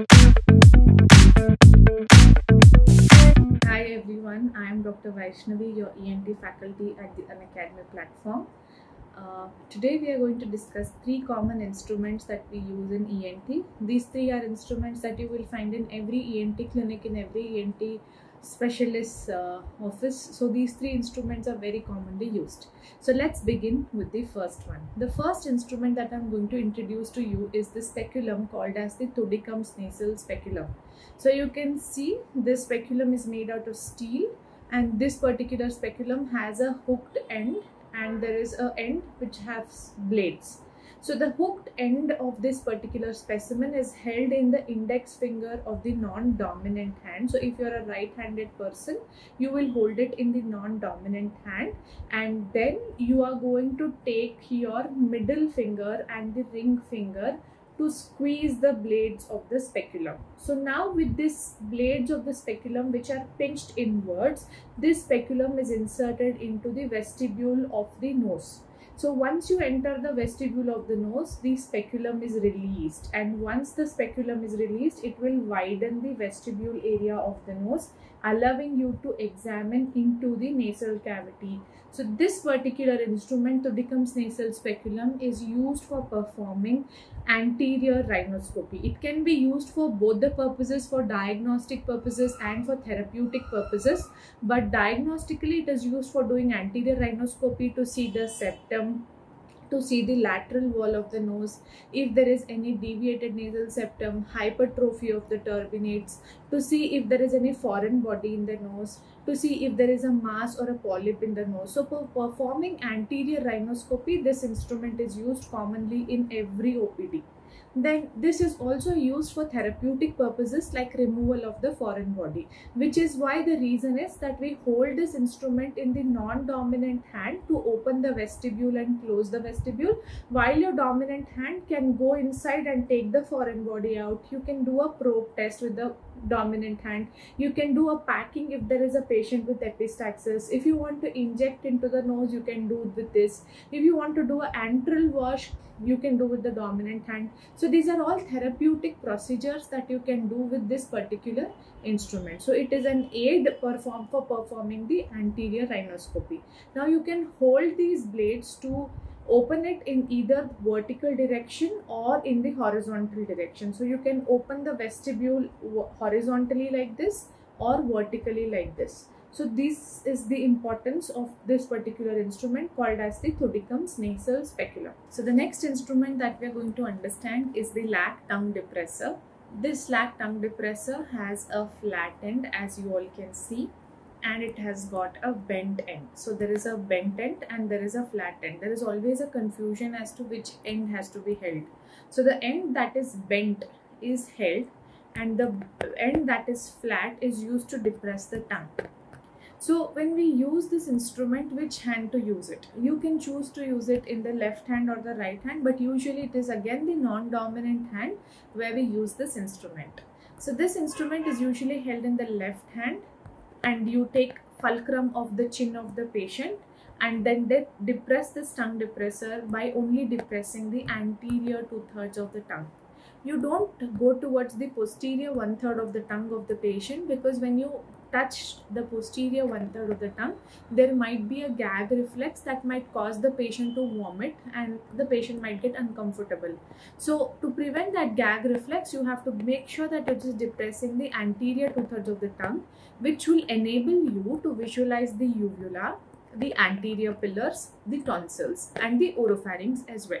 Hi everyone, I am Dr. Vyshnavi, your ENT faculty at the Unacademy platform. Uh, today we are going to discuss three common instruments that we use in ENT. These three are instruments that you will find in every ENT clinic, in every ENT specialist uh, office. So these three instruments are very commonly used. So let's begin with the first one. The first instrument that I'm going to introduce to you is the speculum called as the Thudichum's nasal speculum. So you can see this speculum is made out of steel and this particular speculum has a hooked end and there is a end which has blades. So the hooked end of this particular specimen is held in the index finger of the non-dominant hand. So if you're a right-handed person, you will hold it in the non-dominant hand and then you are going to take your middle finger and the ring finger to squeeze the blades of the speculum. So now with this blades of the speculum which are pinched inwards, this speculum is inserted into the vestibule of the nose. So once you enter the vestibule of the nose, the speculum is released and once the speculum is released, it will widen the vestibule area of the nose allowing you to examine into the nasal cavity. So this particular instrument, Thudichum's nasal speculum, is used for performing anterior rhinoscopy. It can be used for both the purposes, for diagnostic purposes and for therapeutic purposes. But diagnostically, it is used for doing anterior rhinoscopy to see the septum, to see the lateral wall of the nose, if there is any deviated nasal septum, hypertrophy of the turbinates, to see if there is any foreign body in the nose, to see if there is a mass or a polyp in the nose. So for performing anterior rhinoscopy, this instrument is used commonly in every OPD then this is also used for therapeutic purposes like removal of the foreign body which is why the reason is that we hold this instrument in the non-dominant hand to open the vestibule and close the vestibule. While your dominant hand can go inside and take the foreign body out you can do a probe test with the dominant hand. You can do a packing if there is a patient with epistaxis. If you want to inject into the nose you can do with this. If you want to do an antral wash you can do with the dominant hand. So these are all therapeutic procedures that you can do with this particular instrument. So it is an aid perform for performing the anterior rhinoscopy. Now you can hold these blades to open it in either vertical direction or in the horizontal direction so you can open the vestibule horizontally like this or vertically like this so this is the importance of this particular instrument called as the Thudichum's nasal speculum. So the next instrument that we are going to understand is the LAC tongue depressor. This LAC tongue depressor has a flat end as you all can see and it has got a bent end. So there is a bent end and there is a flat end. There is always a confusion as to which end has to be held. So the end that is bent is held and the end that is flat is used to depress the tongue. So when we use this instrument, which hand to use it? You can choose to use it in the left hand or the right hand, but usually it is again the non-dominant hand where we use this instrument. So this instrument is usually held in the left hand and you take fulcrum of the chin of the patient and then they depress this tongue depressor by only depressing the anterior two-thirds of the tongue. You don't go towards the posterior one third of the tongue of the patient because when you touch the posterior one third of the tongue, there might be a gag reflex that might cause the patient to vomit and the patient might get uncomfortable. So to prevent that gag reflex, you have to make sure that it is depressing the anterior two thirds of the tongue, which will enable you to visualize the uvula, the anterior pillars, the tonsils and the oropharynx as well.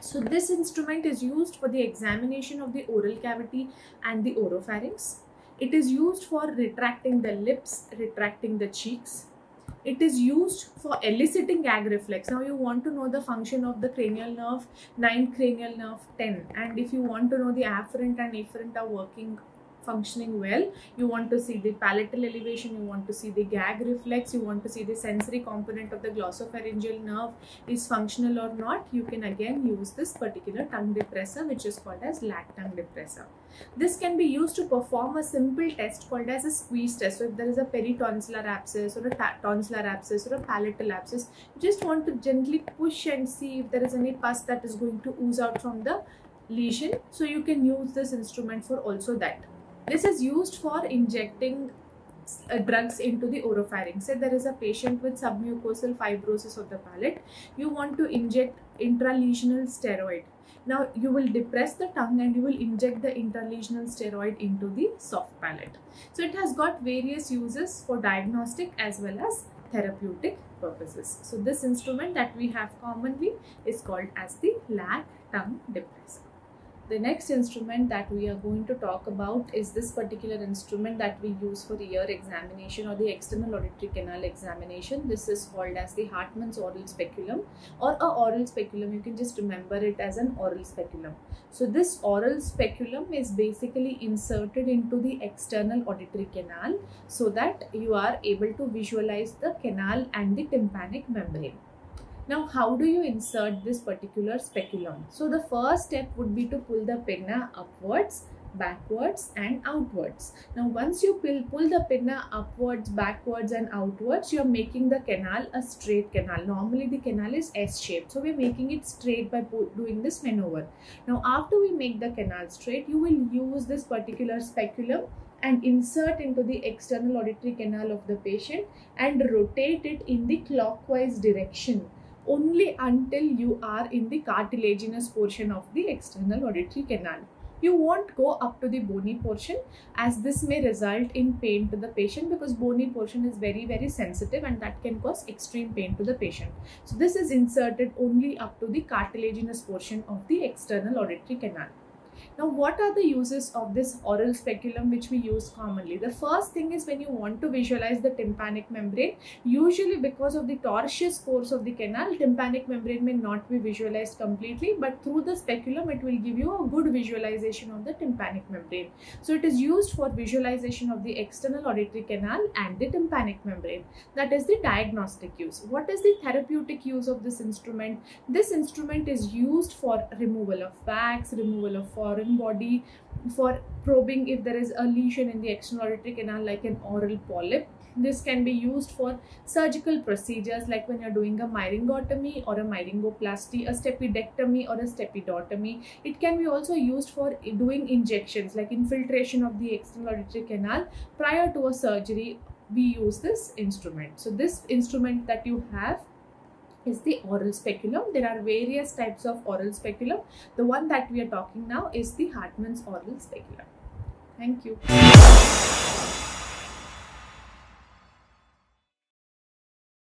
So this instrument is used for the examination of the oral cavity and the oropharynx it is used for retracting the lips, retracting the cheeks. It is used for eliciting gag reflex. Now you want to know the function of the cranial nerve, 9 cranial nerve, 10. And if you want to know the afferent and efferent are working functioning well. You want to see the palatal elevation you want to see the gag reflex you want to see the sensory component of the glossopharyngeal nerve is functional or not. You can again use this particular tongue depressor which is called as lac tongue depressor. This can be used to perform a simple test called as a squeeze test. So if there is a peritonsillar abscess or a tonsillar abscess or a palatal abscess you just want to gently push and see if there is any pus that is going to ooze out from the lesion. So you can use this instrument for also that this is used for injecting uh, drugs into the oropharynx. Say there is a patient with submucosal fibrosis of the palate. You want to inject intralesional steroid. Now you will depress the tongue and you will inject the intralesional steroid into the soft palate. So it has got various uses for diagnostic as well as therapeutic purposes. So this instrument that we have commonly is called as the LAC tongue depressor. The next instrument that we are going to talk about is this particular instrument that we use for ear examination or the external auditory canal examination. This is called as the Hartmann's aural speculum or a aural speculum. You can just remember it as an aural speculum. So this aural speculum is basically inserted into the external auditory canal so that you are able to visualize the canal and the tympanic membrane. Now, how do you insert this particular speculum? So, the first step would be to pull the pinna upwards, backwards and outwards. Now, once you pull, pull the pinna upwards, backwards and outwards, you are making the canal a straight canal. Normally, the canal is S-shaped. So, we are making it straight by doing this maneuver. Now, after we make the canal straight, you will use this particular speculum and insert into the external auditory canal of the patient and rotate it in the clockwise direction only until you are in the cartilaginous portion of the external auditory canal. You won't go up to the bony portion as this may result in pain to the patient because bony portion is very very sensitive and that can cause extreme pain to the patient. So this is inserted only up to the cartilaginous portion of the external auditory canal. Now, what are the uses of this aural speculum which we use commonly? The first thing is when you want to visualize the tympanic membrane, usually because of the tortuous course of the canal, tympanic membrane may not be visualized completely, but through the speculum, it will give you a good visualization of the tympanic membrane. So, it is used for visualization of the external auditory canal and the tympanic membrane. That is the diagnostic use. What is the therapeutic use of this instrument? This instrument is used for removal of wax, removal of foreign body for probing if there is a lesion in the external auditory canal like an aural polyp this can be used for surgical procedures like when you're doing a myringotomy or a myringoplasty, a stapedectomy or a stapedotomy. It can be also used for doing injections like infiltration of the external auditory canal prior to a surgery. We use this instrument. So this instrument that you have is the aural speculum. There are various types of aural speculum. The one that we are talking now is the Hartmann's aural speculum. Thank you.